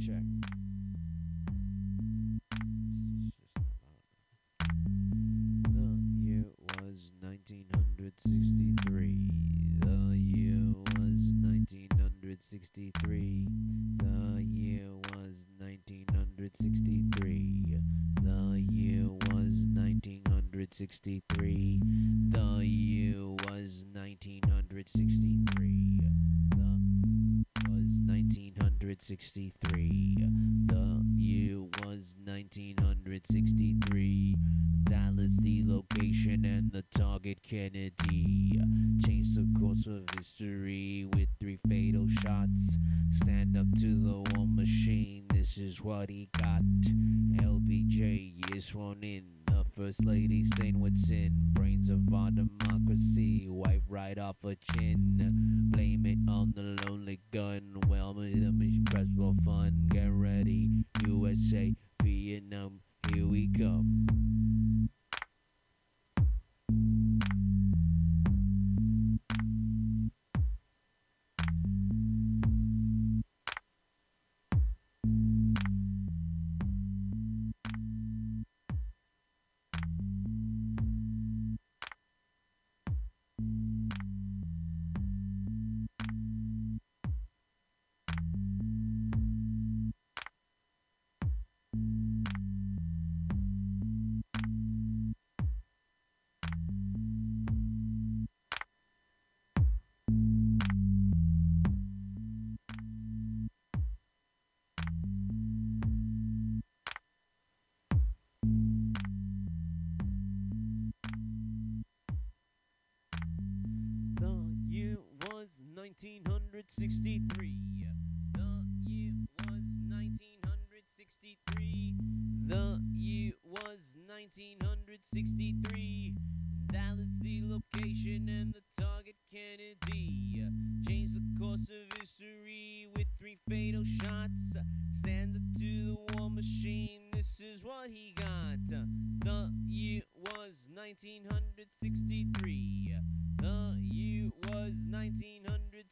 check. The year was 1963. The year was 1963. The year was 1963. The year was 1963. The year was 1963. The 1963. The year was 1963. Dallas, the location, and the target Kennedy. Changed the course of history with three fatal shots. Stand up to the war machine, this is what he got. LBJ is one in. The first lady stained with sin. Brains of our democracy, wipe right off her chin. Blame it on the lonely gun. Well, them is press for fun. Get ready, USA, Vietnam, here we come. 1963.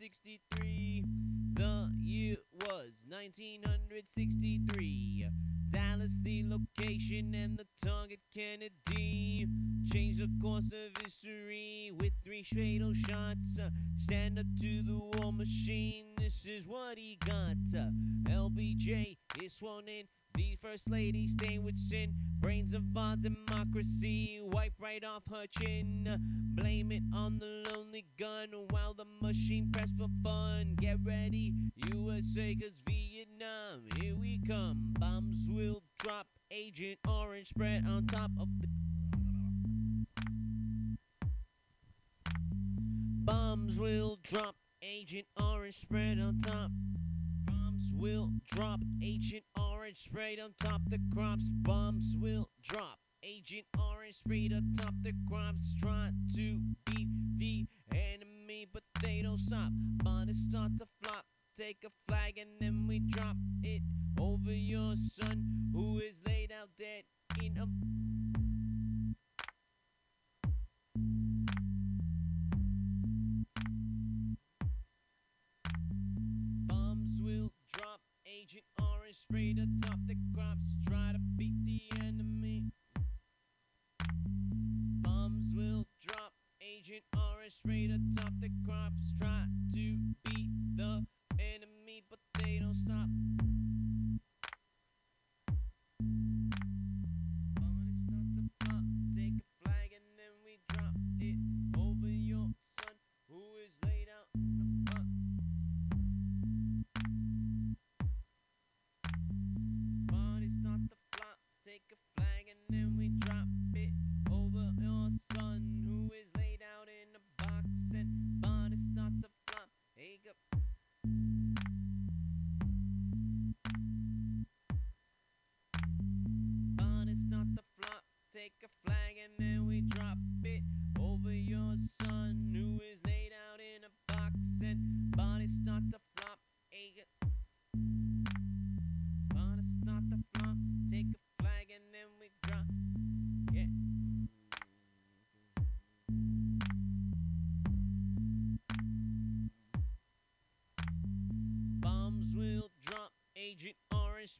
1963. The year was 1963. Dallas, the location, and the target Kennedy. Changed the course of history with three fatal shots. Stand up to the war machine, this is what he got. LBJ is sworn in. The first lady stained with sin, brains of our democracy, wipe right off her chin. Blame it on the lonely gun while the machine press for fun. Get ready, USA, cause Vietnam, here we come. Bombs will drop, Agent Orange spread on top of the. Bombs will drop, Agent Orange spread on top. Bombs will drop, Agent Orange sprayed on top the crops. Bombs will drop, Agent Orange sprayed atop the crops. Try to beat the enemy, but they don't stop. Bodies start to flop. Take a flag and then we drop it over your son who is laid out dead in a Bombs will drop. Agent Orange sprayed atop the crops. Try to beat the enemy. Bombs will drop. Agent Orange sprayed atop the crops. Try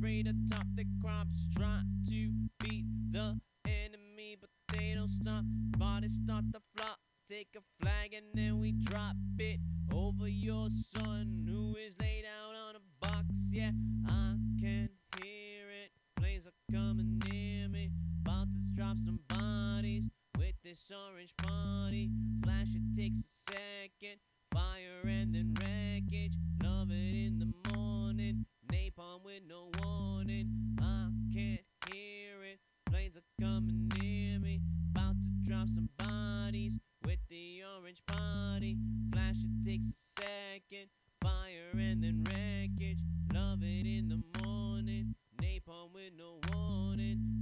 sprayed atop the crops, try to beat the enemy, but they don't stop. Bodies start to flop. Take a flag and then we drop it over your son who is laid out on a box. Yeah, I can hear it. Planes are coming near me. About to drop some bodies with this orange party. Flash, it takes a second. Fire and then wreckage. Love it in the morning. Napalm with no warning. I can't hear it. Planes are coming near me. About to drop some bodies with the orange party. Flash, it takes a second. Fire and then wreckage. Love it in the morning. Napalm with no warning.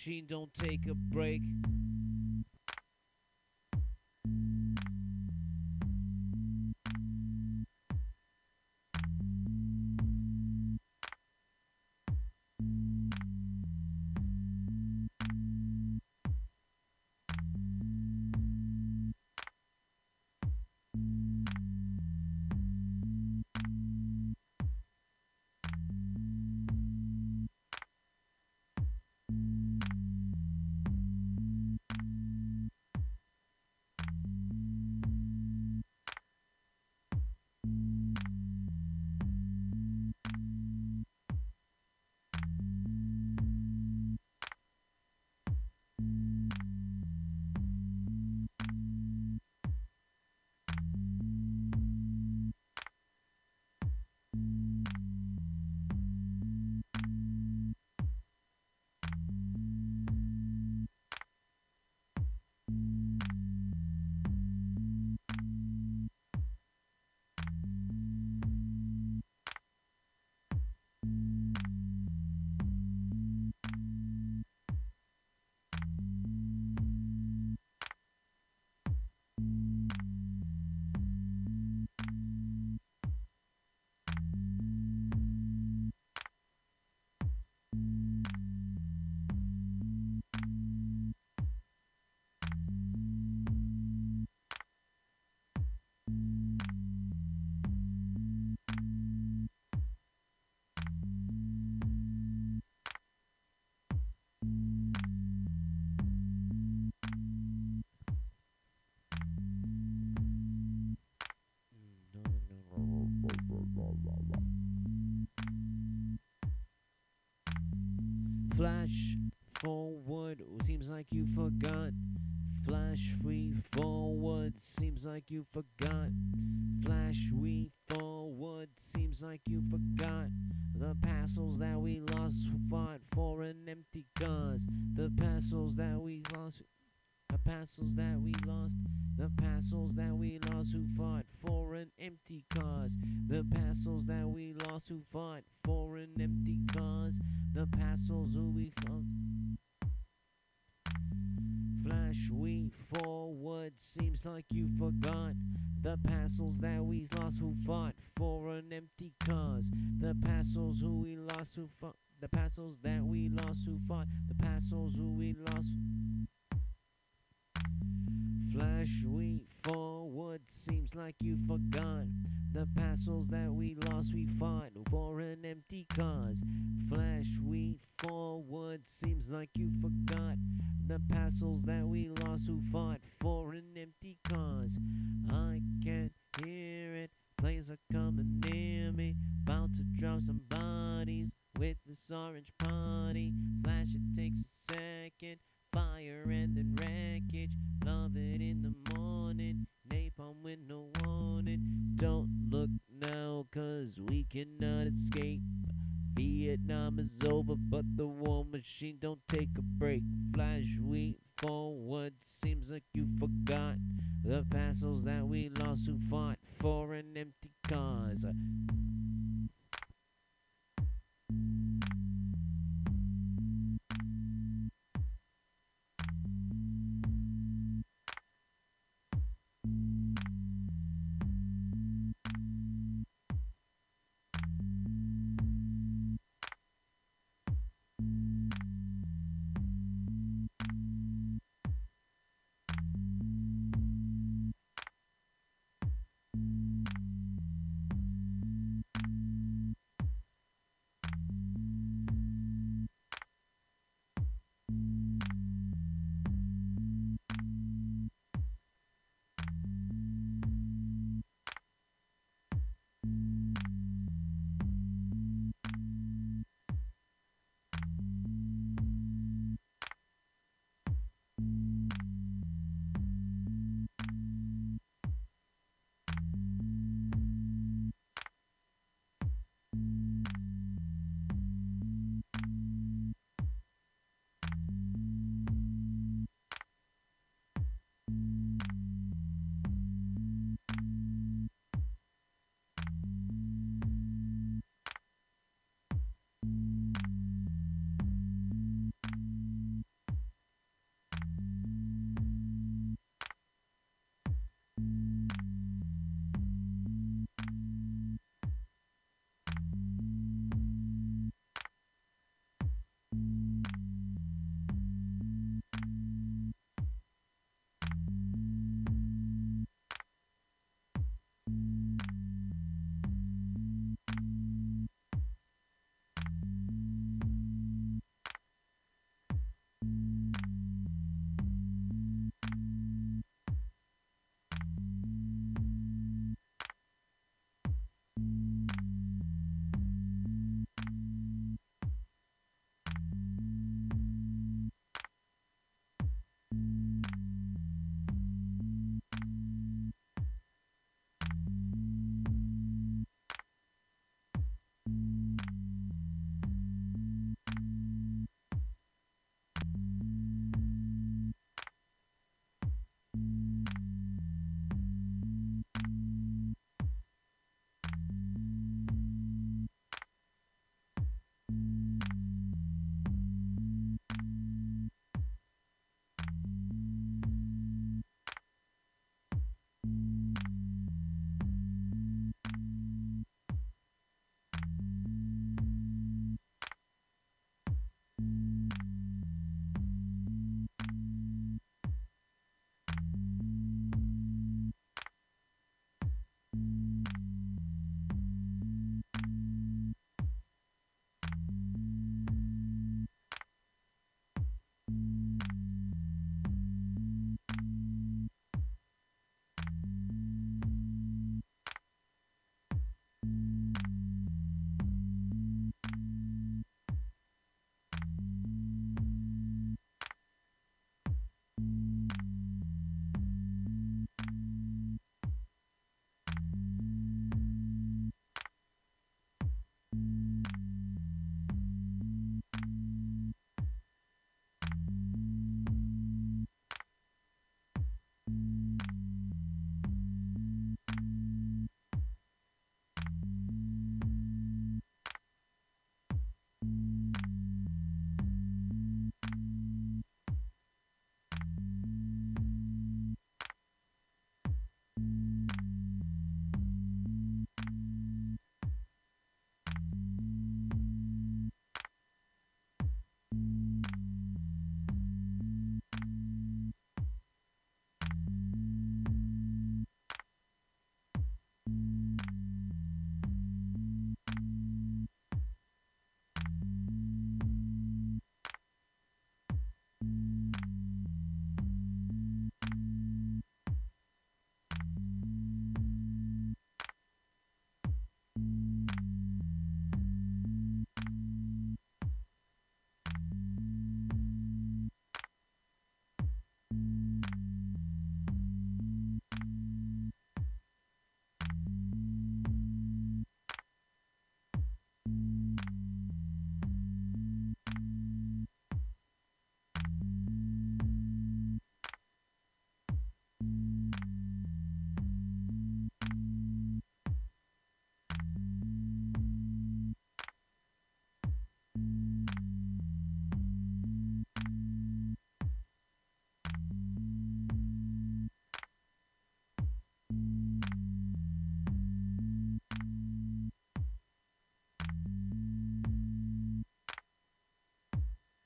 Machine don't take a break. Flash forward, seems like you forgot. Flash we forward, seems like you forgot. Flash we forward, seems like you forgot. The parcels that we lost fought for an empty cause. The parcels that we parcels that we lost, the parcels that we lost who fought for an empty cause. The parcels that we lost who fought for an empty cause. The parcels who we fought. Flash we forward, seems like you forgot. The parcels that we lost who fought for an empty cause. The parcels who we lost who fought. The parcels that we lost who fought. The parcels who we lost. Flash we forward, seems like you forgot. The parcels that we lost we fought Vietnam is over, but the war machine don't take a break. Flash we forward, seems like you forgot the parcels that we lost who fought for an empty cause.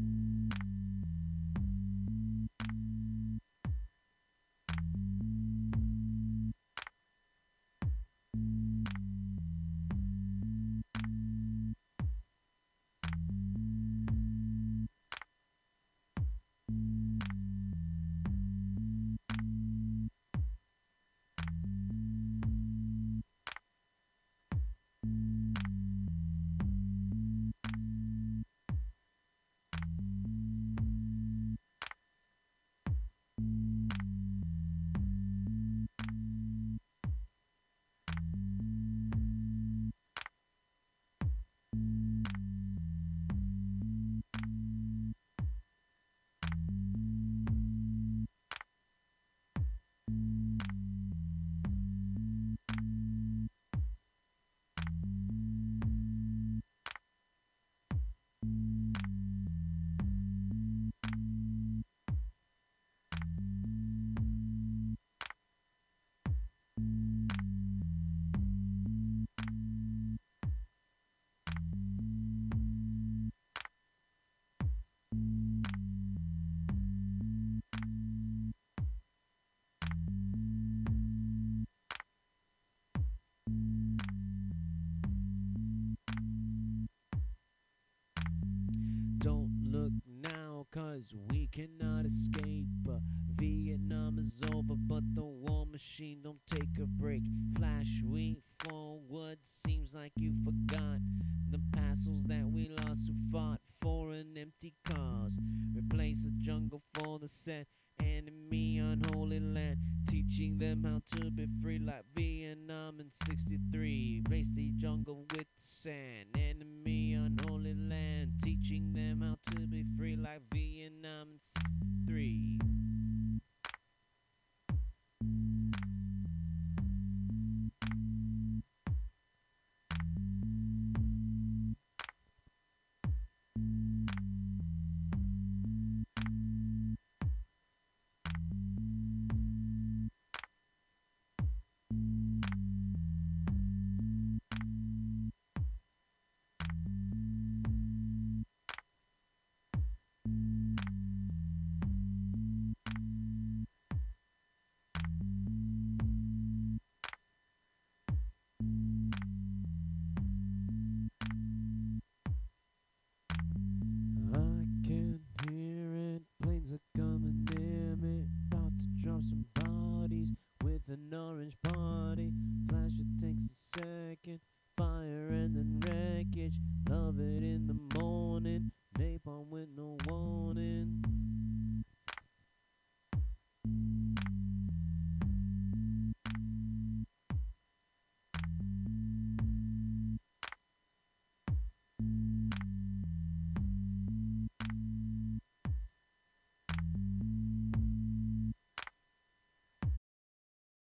you Cause we cannot escape. Uh, Vietnam is over, but the war machine don't take a break. Flash, we forward, seems like you forgot the passels that we lost who fought for an empty cause. Replace the jungle for the set, enemy unholy land, teaching them how to be free like times three.